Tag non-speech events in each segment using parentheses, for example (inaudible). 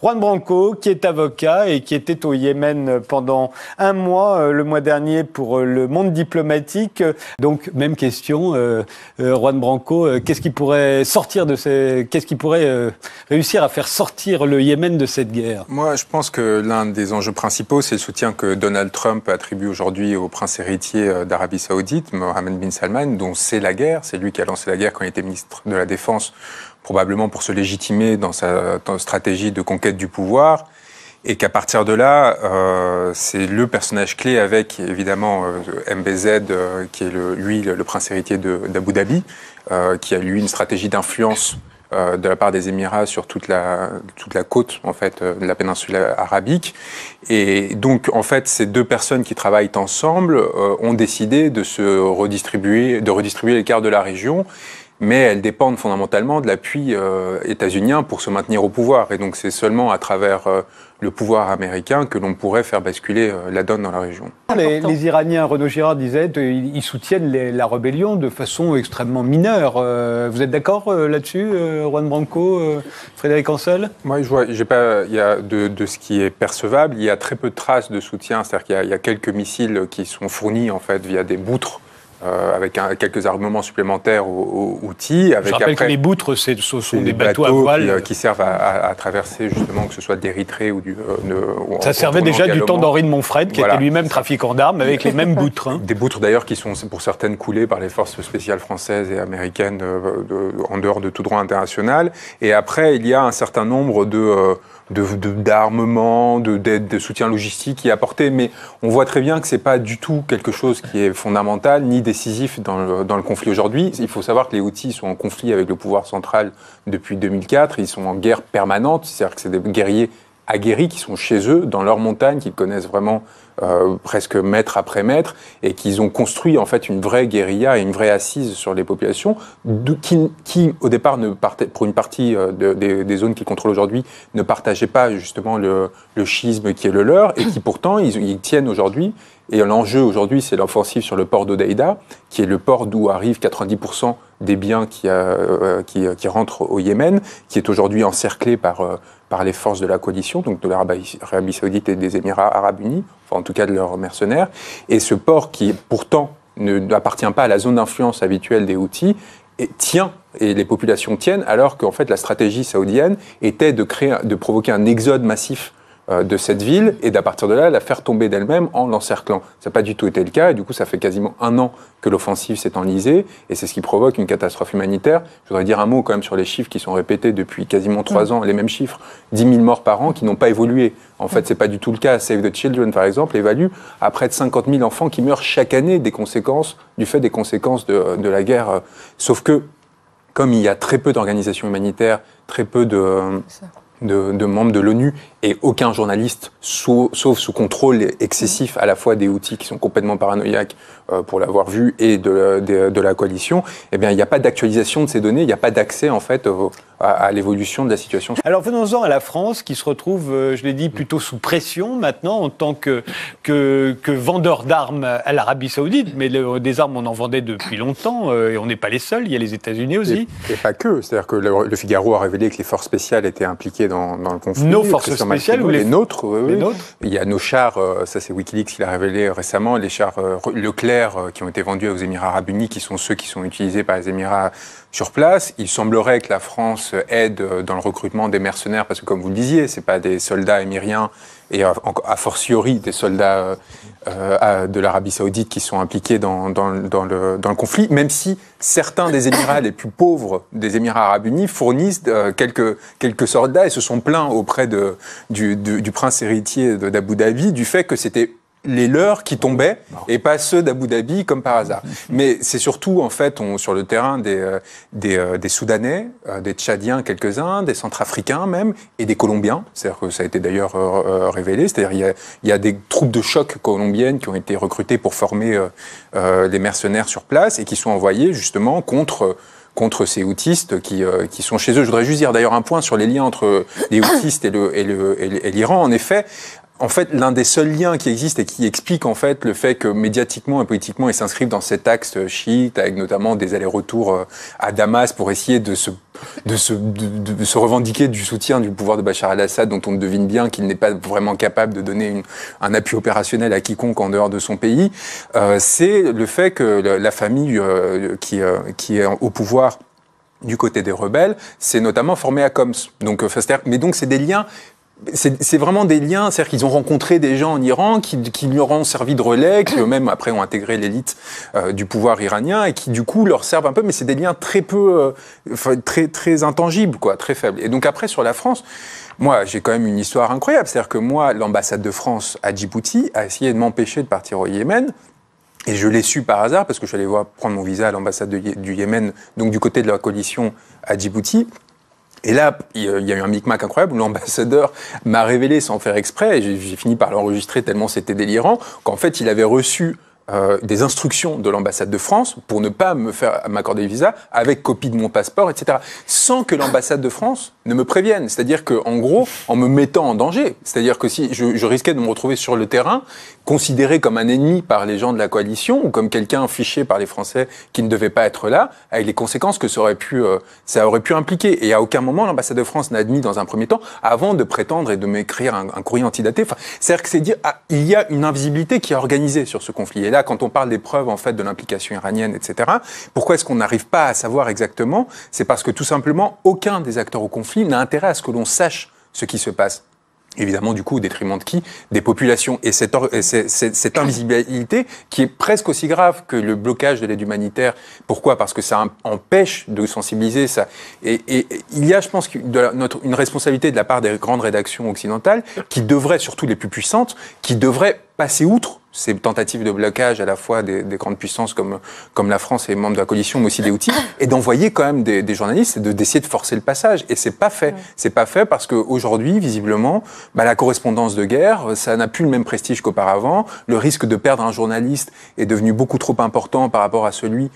Juan Branco, qui est avocat et qui était au Yémen pendant un mois, le mois dernier, pour le monde diplomatique. Donc, même question, Juan Branco, qu'est-ce qui pourrait sortir de ces... Qu'est-ce qui pourrait réussir à faire sortir le Yémen de cette guerre? Moi, je pense que l'un des enjeux principaux, c'est le soutien que Donald Trump attribue aujourd'hui au prince héritier d'Arabie Saoudite, Mohammed bin Salman, dont c'est la guerre. C'est lui qui a lancé la guerre quand il était ministre de la Défense, probablement pour se légitimer dans sa, stratégie de conquête du pouvoir. Et qu'à partir de là, euh, c'est le personnage clé avec évidemment euh, MBZ, euh, qui est le, lui le, prince héritier d'Abu Dhabi, qui a lui une stratégie d'influence de la part des Émirats sur toute la, toute la côte en fait, de la péninsule arabique. Et donc, en fait, ces deux personnes qui travaillent ensemble ont décidé de se redistribuer, de redistribuer les cartes de la région mais elles dépendent fondamentalement de l'appui euh, états-unien pour se maintenir au pouvoir. Et donc c'est seulement à travers euh, le pouvoir américain que l'on pourrait faire basculer euh, la donne dans la région. Les, Iraniens, Renaud Girard disait, ils soutiennent la rébellion de façon extrêmement mineure. vous êtes d'accord là-dessus, Juan Branco, Frédéric Ancel? Moi, je vois, j'ai pas, il y a de, ce qui est percevable, il y a très peu de traces de soutien. C'est-à-dire qu'il y, a quelques missiles qui sont fournis en fait via des boutres euh, avec quelques armements supplémentaires aux, outils. Avec Je rappelle que les boutres, ce sont des, bateaux, à voile. Euh, qui, servent à, traverser justement, que ce soit d'Érythrée ou du... Euh, Ça servait déjà du temps d'Henri de Montfred, qui était lui-même trafiquant d'armes, avec les mêmes boutres. Hein. Des boutres d'ailleurs qui sont pour certaines coulées par les forces spéciales françaises et américaines en dehors de tout droit international. Et après, il y a un certain nombre de d'armement, de, d'aide, de, soutien logistique qui est apporté, mais on voit très bien que ce n'est pas du tout quelque chose qui est fondamental ni décisif dans le, dans le conflit aujourd'hui. Il faut savoir que les Houthis sont en conflit avec le pouvoir central depuis 2004, ils sont en guerre permanente, c'est-à-dire que c'est des guerriers aguerris qui sont chez eux, dans leurs montagnes, qui connaissent vraiment euh, presque mètre après mètre, et qu'ils ont construit en fait une vraie guérilla et une vraie assise sur les populations, qui, au départ, ne partait, pour une partie euh, des, zones qu'ils contrôlent aujourd'hui, ne partageaient pas justement le, schisme qui est le leur, et qui pourtant, ils, ils tiennent aujourd'hui. Et l'enjeu aujourd'hui, c'est l'offensive sur le port d'Odeida, qui est le port d'où arrivent 90% des biens qui, euh, qui, qui, rentrent au Yémen, qui est aujourd'hui encerclé par par les forces de la coalition, donc de l'Arabie saoudite et des Émirats arabes unis, en tout cas de leurs mercenaires. Et ce port qui pourtant n'appartient pas à la zone d'influence habituelle des Houthis, et tient, et les populations tiennent, alors qu'en fait la stratégie saoudienne était de, créer, de provoquer un exode massif de cette ville et d'à partir de là la faire tomber d'elle-même en l'encerclant. Ça n'a pas du tout été le cas et du coup ça fait quasiment un an que l'offensive s'est enlisée et c'est ce qui provoque une catastrophe humanitaire. Je voudrais dire un mot quand même sur les chiffres qui sont répétés depuis quasiment trois mm. ans, les mêmes chiffres, 10 000 morts par an qui n'ont pas évolué. En fait, c'est pas du tout le cas. Save the Children, par exemple, évalue à près de 50 000 enfants qui meurent chaque année des conséquences, du fait des conséquences de, de la guerre. Sauf que, comme il y a très peu d'organisations humanitaires, très peu de, de, membres de l'ONU et aucun journaliste, sauf sous contrôle excessif à la fois des outils qui sont complètement paranoïaques euh, pour l'avoir vu et de, de, la coalition, eh bien, il n'y a pas d'actualisation de ces données, il n'y a pas d'accès en fait à, l'évolution de la situation. Alors venons-en à la France qui se retrouve, euh, je l'ai dit, plutôt sous pression maintenant en tant que, que, vendeur d'armes à l'Arabie Saoudite, mais des armes on en vendait depuis longtemps euh, et on n'est pas les seuls, il y a les États-Unis aussi. Et, pas que, c'est-à-dire que le, Figaro a révélé que les forces spéciales étaient impliquées dans, dans le conflit. Nos forces spéciales ou les, nôtres, oui, les Il y a nos chars, euh, ça c'est Wikileaks qui l'a révélé récemment, les chars Leclerc qui ont été vendus aux Émirats Arabes Unis, qui sont ceux qui sont utilisés par les Émirats sur place. Il semblerait que la France aide euh, dans le recrutement des mercenaires, parce que comme vous le disiez, ce pas des soldats émiriens et a, fortiori des soldats euh, de l'Arabie saoudite qui sont impliqués dans, le, conflit, même si certains des Émirats les plus pauvres des Émirats arabes unis fournissent euh, quelques, quelques soldats et se sont plaints auprès du, du prince héritier d'Abu Dhabi du fait que c'était les leurs qui tombaient et pas ceux d'Abu Dhabi comme par hasard. (laughs) Mais c'est surtout en fait on, sur le terrain des, euh, des, euh, des, Soudanais, euh, des Tchadiens quelques-uns, des Centrafricains même et des Colombiens. C'est-à-dire que ça a été d'ailleurs révélé. C'est-à-dire il y, a, il y a des troupes de choc colombiennes qui ont été recrutées pour former les mercenaires sur place et qui sont envoyés justement contre contre ces outistes qui, qui sont chez eux. Je voudrais juste dire d'ailleurs un point sur les liens entre les outistes et l'Iran. Le, et, et En effet, en fait, l'un des seuls liens qui existent et qui explique en fait le fait que médiatiquement et politiquement, ils s'inscrivent dans cet axe chiite, avec notamment des allers-retours euh, à Damas pour essayer de se, revendiquer du soutien du pouvoir de Bachar al-Assad, dont on devine bien qu'il n'est pas vraiment capable de donner un appui opérationnel à quiconque en dehors de son pays. Euh, c'est le fait que la famille euh, qui, euh, qui est au pouvoir du côté des rebelles, c'est notamment formé à Coms. Donc, mais donc c'est des liens c'est vraiment des liens, c'est-à-dire qu'ils ont rencontré des gens en Iran qui, qui leur ont servi de relais, qui eux-mêmes après ont intégré l'élite euh, du pouvoir iranien et qui du coup leur servent un peu, mais c'est des liens très peu, euh, très très intangibles, quoi, très faibles. Et donc après sur la France, moi j'ai quand même une histoire incroyable, c'est-à-dire que moi l'ambassade de France à Djibouti a essayé de m'empêcher de partir au Yémen. Et je l'ai su par hasard parce que je suis allé voir prendre mon visa à l'ambassade du Yémen, donc du côté de la coalition à Djibouti. Et là, il y a eu un micmac incroyable où l'ambassadeur m'a révélé sans faire exprès, et j'ai fini par l'enregistrer tellement c'était délirant, qu'en fait, il avait reçu euh, des instructions de l'ambassade de France pour ne pas me faire m'accorder le visa avec copie de mon passeport, etc. Sans que l'ambassade de France ne me prévienne. C'est-à-dire que, en gros, en me mettant en danger, c'est-à-dire que si je, risquais de me retrouver sur le terrain, considéré comme un ennemi par les gens de la coalition ou comme quelqu'un fiché par les Français qui ne devait pas être là, avec les conséquences que ça aurait pu, euh, ça aurait pu impliquer. Et à aucun moment l'ambassade de France n'a admis dans un premier temps, avant de prétendre et de m'écrire un, un, courrier antidaté. Enfin, c'est-à-dire que c'est dire, ah, il y a une invisibilité qui est organisée sur ce conflit. Là, quand on parle des preuves en fait de l'implication iranienne, etc. Pourquoi est-ce qu'on n'arrive pas à savoir exactement? C'est parce que tout simplement aucun des acteurs au conflit n'a intérêt à ce que l'on sache ce qui se passe évidemment du coup au détriment de qui? Des populations. Et cette, cette, invisibilité qui est presque aussi grave que le blocage de l'aide humanitaire. Pourquoi? Parce que ça empêche de sensibiliser ça. Et, et il y a, je pense, une responsabilité de la part des grandes rédactions occidentales qui devraient, surtout les plus puissantes, qui devraient passer outre ces tentatives de blocage à la fois des, des, grandes puissances comme, comme la France et membres de la coalition, mais aussi des outils, et d'envoyer quand même des, des journalistes et de d'essayer de forcer le passage. Et c'est pas fait. C'est pas fait parce qu'aujourd'hui, visiblement, bah, la correspondance de guerre, ça n'a plus le même prestige qu'auparavant. Le risque de perdre un journaliste est devenu beaucoup trop important par rapport à celui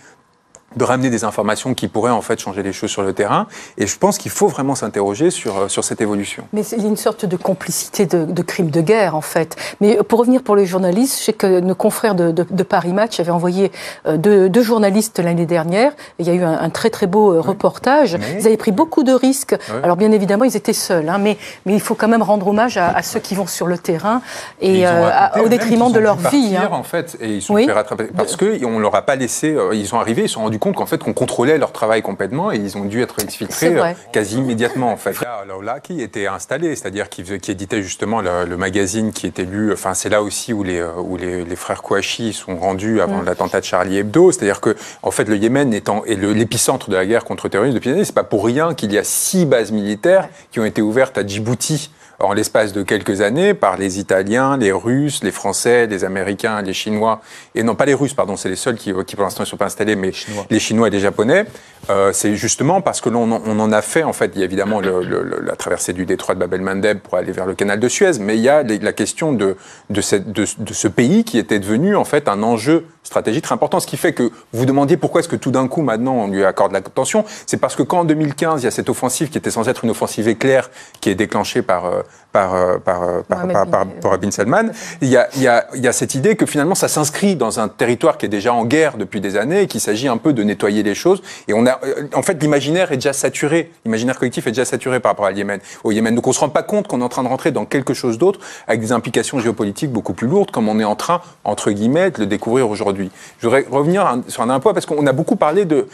de ramener des informations qui pourraient en fait changer les choses sur le terrain. Et je pense qu'il faut vraiment s'interroger sur, euh, sur cette évolution. Mais il y a une sorte de complicité de, de crimes de guerre en fait. Mais pour revenir pour les journalistes, je sais que nos confrères de, de, de Paris Match avaient envoyé euh, deux, deux journalistes l'année dernière. il y a eu un, un très très beau euh, reportage. Ils avaient pris beaucoup de risques. Alors bien évidemment, ils étaient seuls, hein, mais, mais il faut quand même rendre hommage à, à ceux qui vont sur le terrain et, euh, au détriment de leur vie. Hein. En fait, et ils sont oui. fait rattraper parce qu'on leur a pas laissé. ils sont arrivés, ils se sont rendus compte qu'en fait, qu'on contrôlait leur travail complètement et ils ont dû être exfiltrés euh, quasi immédiatement, en fait. Là, qui était installé, c'est-à-dire qui, qui, éditait justement le, le, magazine qui était lu. Enfin, c'est là aussi où les, euh, où les, les frères Kouachi sont rendus avant mm. l'attentat de Charlie Hebdo. C'est-à-dire que, en fait, le Yémen étant est l'épicentre de la guerre contre le terrorisme depuis des années, c'est pas pour rien qu'il y a six bases militaires qui ont été ouvertes à Djibouti en l'espace de quelques années par les Italiens, les Russes, les Français, les Américains, les Chinois, et non pas les Russes, pardon, c'est les seuls qui, qui pour l'instant ne sont pas installés, mais Chinois. les Chinois et les Japonais, euh, c'est justement parce que l'on on en a fait, en fait, il y a évidemment le, le, la traversée du détroit de Bab el-Mandeb pour aller vers le canal de Suez, mais il y a la question de, de, cette, de, de ce pays qui était devenu en fait un enjeu stratégique très important. Ce qui fait que vous demandiez pourquoi est-ce que tout d'un coup maintenant on lui accorde l'attention, c'est parce que quand en 2015 il y a cette offensive qui était censée être une offensive éclair qui est déclenchée par euh, par, euh, par, euh, par, par, par, par Bin Salman, il y, a, il, y a, il y a cette idée que finalement ça s'inscrit dans un territoire qui est déjà en guerre depuis des années et qu'il s'agit un peu de nettoyer les choses. Et on a, en fait, l'imaginaire est déjà saturé, l'imaginaire collectif est déjà saturé par rapport à Yémen, au Yémen. Donc on se rend pas compte qu'on est en train de rentrer dans quelque chose d'autre avec des implications géopolitiques beaucoup plus lourdes, comme on est en train, entre guillemets, de le découvrir aujourd'hui. Je voudrais revenir sur un point parce qu'on a beaucoup parlé de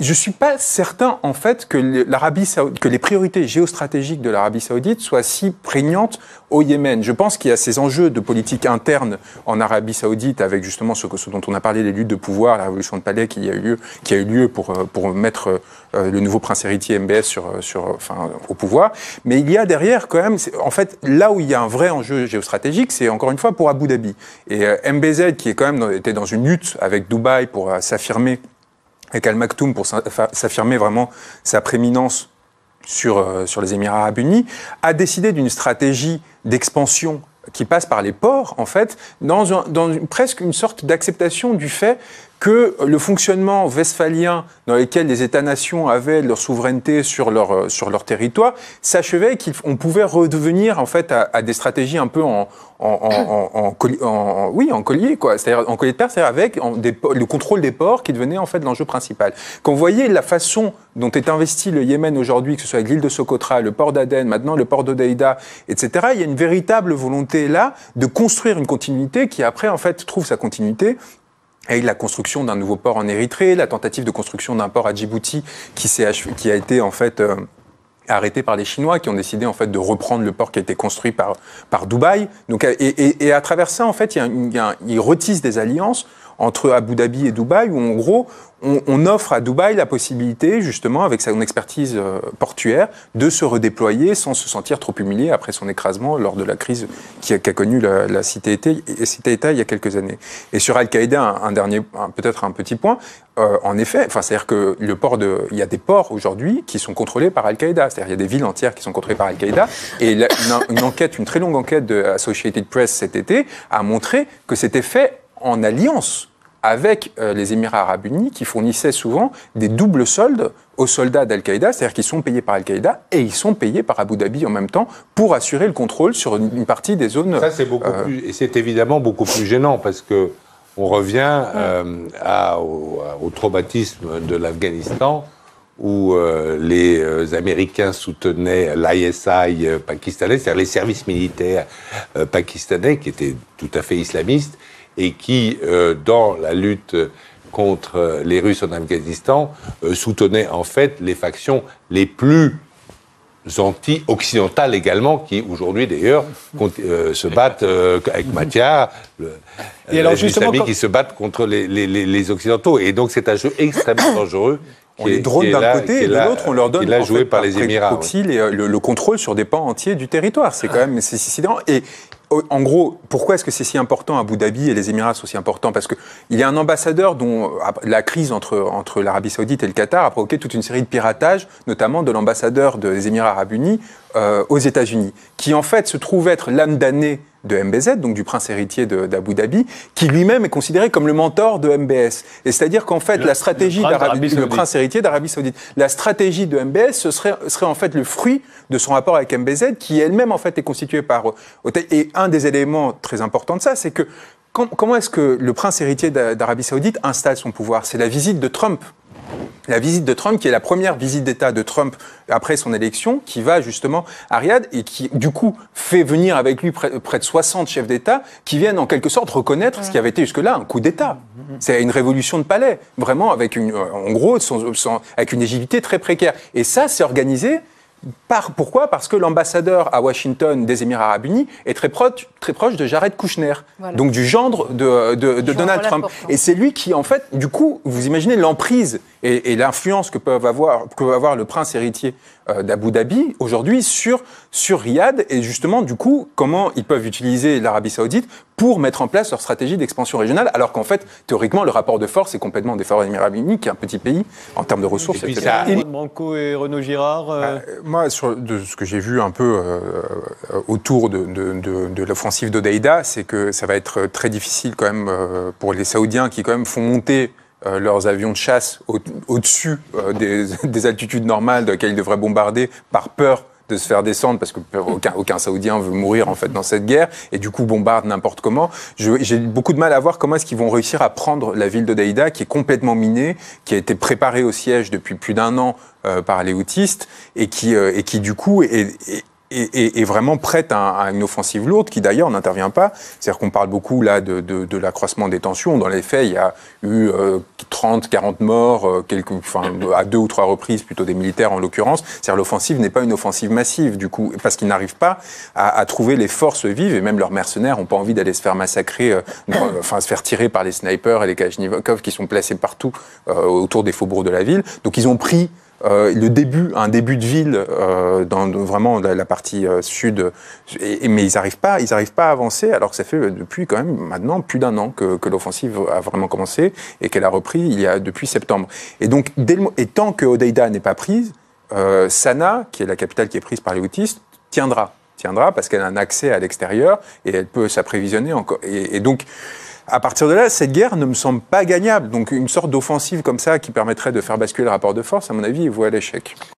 je ne suis pas certain, en fait, que, l'Arabie que les priorités géostratégiques de l'Arabie saoudite soient si prégnantes au Yémen. Je pense qu'il y a ces enjeux de politique interne en Arabie saoudite, avec justement ce, ce, dont on a parlé, les luttes de pouvoir, la révolution de palais qui a eu lieu, qui a eu lieu pour, euh, pour mettre euh, le nouveau prince héritier MBS sur, sur, enfin, au pouvoir. Mais il y a derrière, quand même, en fait, là où il y a un vrai enjeu géostratégique, c'est encore une fois pour Abu Dhabi. Et euh, MBZ, qui est quand même était dans une lutte avec Dubaï pour s'affirmer avec Al Maktoum pour s'affirmer vraiment sa prééminence sur, euh, sur les Émirats arabes unis, a décidé d'une stratégie d'expansion qui passe par les ports, en fait, dans, presque une sorte d'acceptation du fait que le fonctionnement westphalien dans lequel les États-nations avaient leur souveraineté sur leur, euh, sur leur territoire s'achevait qu'on pouvait redevenir en fait à, des stratégies un peu en, en, en, oui, en collier, quoi. C'est-à-dire en collier de terre, c'est-à-dire avec le contrôle des ports qui devenait en fait l'enjeu principal. Quand vous voyez la façon dont est investi le Yémen aujourd'hui, que ce soit l'île de Socotra, le port d'Aden, maintenant le port d'Odeida, etc., il y a une véritable volonté là de construire une continuité qui après en fait trouve sa continuité et la construction d'un nouveau port en Érythrée, la tentative de construction d'un port à Djibouti qui, qui a été en fait euh, arrêté par les Chinois qui ont décidé en fait de reprendre le port qui a été construit par par Dubaï. Donc et, et, et à travers ça en fait, il y a, ils retissent des alliances entre Abu Dhabi et Dubaï où en gros on, offre à Dubaï la possibilité, justement, avec son expertise euh, portuaire, de se redéployer sans se sentir trop humilié après son écrasement lors de la crise qui a, connu la, cité-État cité il y a quelques années. Et sur Al-Qaïda, un, dernier, peut-être un petit point, euh, en effet, c'est-à-dire que le port de, il y a des ports aujourd'hui qui sont contrôlés par Al-Qaïda. C'est-à-dire il y a des villes entières qui sont contrôlées par Al-Qaïda. Et une, une, enquête, une très longue enquête de Associated Press cet été a montré que c'était fait en alliance avec euh, les Émirats arabes unis qui fournissaient souvent des doubles soldes aux soldats d'Al-Qaïda, c'est-à-dire qu'ils sont payés par Al-Qaïda et ils sont payés par Abu Dhabi en même temps pour assurer le contrôle sur une, partie des zones. Ça, c'est beaucoup euh, plus, et c'est évidemment beaucoup plus gênant parce que on revient euh, à, au, traumatisme de l'Afghanistan où les Américains soutenaient l'ISI pakistanais, c'est-à-dire les services militaires pakistanais qui étaient tout à fait islamistes et qui, euh, dans la lutte contre les Russes en Afghanistan, euh, soutenait en fait les factions les plus anti-occidentales également, qui aujourd'hui d'ailleurs euh, se battent avec Mathia, et alors, justement, qui se battent contre les, les, les Occidentaux. Et donc c'est un jeu extrêmement (coughs) dangereux on les drone d'un côté et de l'autre, on leur donne en joué par, les Émirats, le, contrôle sur des pans entiers du territoire. C'est quand même c'est sidérant. Et en gros, pourquoi est-ce que c'est si important Abu Dhabi et les Émirats sont si importants? Parce qu'il y a un ambassadeur dont la crise entre, entre l'Arabie Saoudite et le Qatar a provoqué toute une série de piratages, notamment de l'ambassadeur des Émirats Arabes Unis euh, aux États-Unis, qui en fait se trouve être l'âme damnée de MBZ, donc du prince héritier d'Abu Dhabi, qui lui-même est considéré comme le mentor de MBS. Et c'est-à-dire qu'en fait, la stratégie d'Arabie le prince héritier d'Arabie Saoudite, la stratégie de MBS, ce serait, serait en fait le fruit de son rapport avec MBZ, qui elle-même en fait est constituée par. Et un des éléments très importants de ça, c'est que comment est-ce que le prince héritier d'Arabie Saoudite installe son pouvoir? C'est la visite de Trump la visite de Trump, qui est la première visite d'État de Trump après son élection, qui va justement à Riyad et qui, du coup, fait venir avec lui près, de 60 chefs d'État qui viennent en quelque sorte reconnaître ce qui avait été jusque-là un coup d'État. C'est une révolution de palais, vraiment, avec une, en gros, avec une agilité très précaire. Et ça, c'est organisé par, pourquoi? Parce que l'ambassadeur à Washington des Émirats Arabes Unis est très proche, très proche de Jared Kushner, donc du gendre de, Donald Trump. Et c'est lui qui, en fait, du coup, vous imaginez l'emprise et, l'influence que, peuvent avoir, que peut avoir le prince héritier euh, d'Abu Dhabi aujourd'hui sur, sur Riyad et justement, du coup, comment ils peuvent utiliser l'Arabie Saoudite pour mettre en place leur stratégie d'expansion régionale, alors qu'en fait, théoriquement, le rapport de force est complètement défavorable aux Émirats Unis, qui est un petit pays en termes de ressources. Et puis ça... Branco et Renaud Girard. Euh, bah, moi, sur, de ce que j'ai vu un peu euh, autour de, de, de, l'offensive d'Odeida, c'est que ça va être très difficile quand même pour les Saoudiens qui quand même font monter euh, leurs avions de chasse au-dessus euh, (laughs) des, altitudes normales de lesquelles ils devraient bombarder par peur de se faire descendre parce que aucun, aucun Saoudien veut mourir en fait dans cette guerre et du coup bombarde n'importe comment. J'ai beaucoup de mal à voir comment est-ce qu'ils vont réussir à prendre la ville de Daïda qui est complètement minée, qui a été préparée au siège depuis plus d'un an euh, par les houtistes et qui, et qui du coup est, est, vraiment prête à, une offensive lourde qui d'ailleurs n'intervient pas. C'est-à-dire qu'on parle beaucoup là de, l'accroissement des tensions. Dans les faits, il y a eu 30, euh, 40 morts, euh, à deux ou trois reprises, plutôt des militaires en l'occurrence. C'est-à-dire l'offensive n'est pas une offensive massive du coup, parce qu'ils n'arrivent pas à, trouver les forces vives et même leurs mercenaires n'ont pas envie d'aller se faire massacrer, euh, enfin se faire tirer par les snipers et les Kalachnikov qui sont placés partout autour des faubourgs de la ville. Donc ils ont pris euh, le début, un début de ville euh, dans, vraiment la, partie euh, sud, mais ils n'arrivent pas, ils arrivent pas à avancer, alors que ça fait depuis quand même maintenant plus d'un an que, l'offensive a vraiment commencé et qu'elle a repris il y a depuis septembre. Et donc, et tant que Odeida n'est pas prise, Sanaa, qui est la capitale qui est prise par les Houthis, tiendra, tiendra parce qu'elle a un accès à l'extérieur et elle peut s'apprévisionner encore. et donc à partir de là, cette guerre ne me semble pas gagnable. Donc une sorte d'offensive comme ça qui permettrait de faire basculer le rapport de force, à mon avis, est vouée à l'échec.